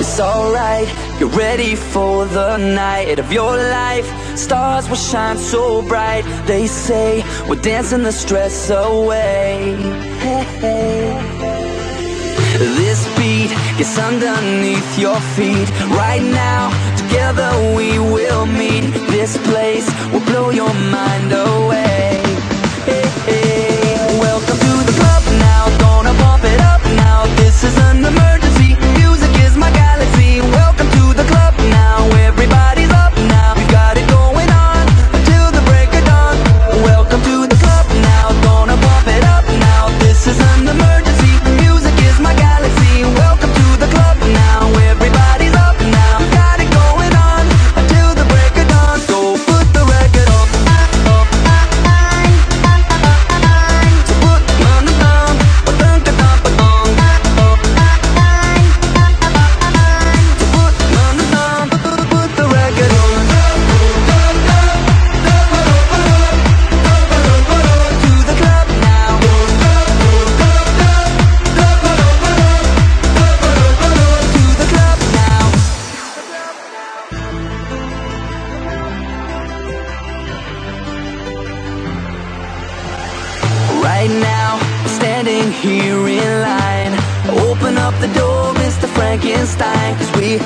It's alright, you're ready for the night of your life. Stars will shine so bright They say we're dancing the stress away. Hey, hey. This beat gets underneath your feet. Right now, together we will meet. This place will Right now, standing here in line Open up the door, Mr. Frankenstein Cause we